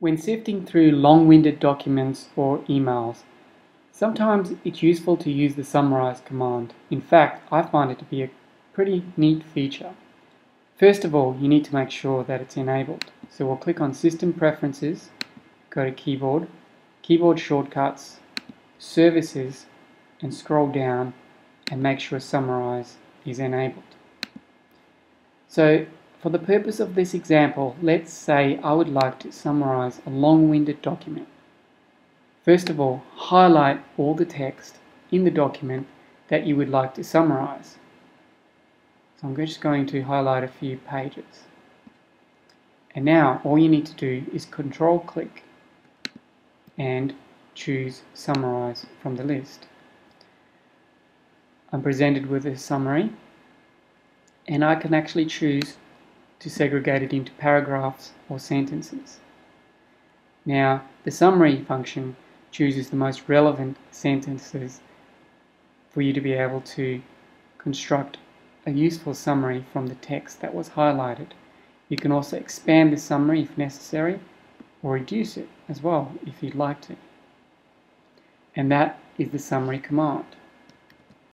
When sifting through long-winded documents or emails, sometimes it's useful to use the summarize command. In fact, I find it to be a pretty neat feature. First of all, you need to make sure that it's enabled. So we'll click on System Preferences, go to Keyboard, Keyboard Shortcuts, Services, and scroll down and make sure Summarize is enabled. So for the purpose of this example, let's say I would like to summarize a long-winded document. First of all, highlight all the text in the document that you would like to summarize. So I'm just going to highlight a few pages. And now all you need to do is control click and choose summarize from the list. I'm presented with a summary and I can actually choose to segregate it into paragraphs or sentences. Now, the summary function chooses the most relevant sentences for you to be able to construct a useful summary from the text that was highlighted. You can also expand the summary if necessary or reduce it as well if you'd like to. And that is the summary command.